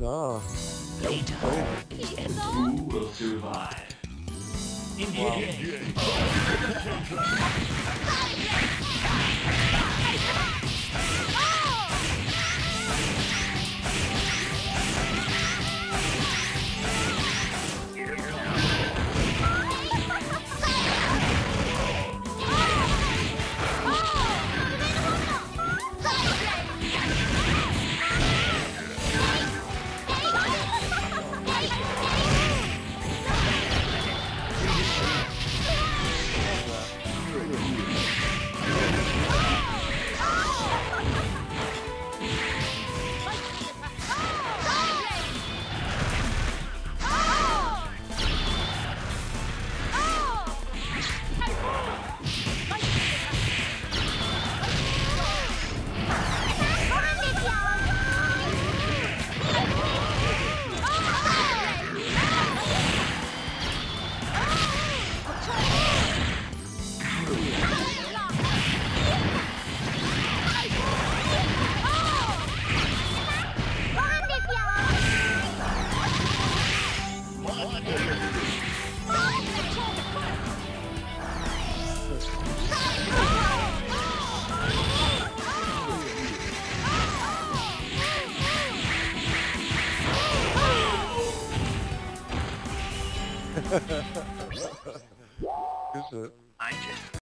No. Later. Who will survive? Engage. Is it? I just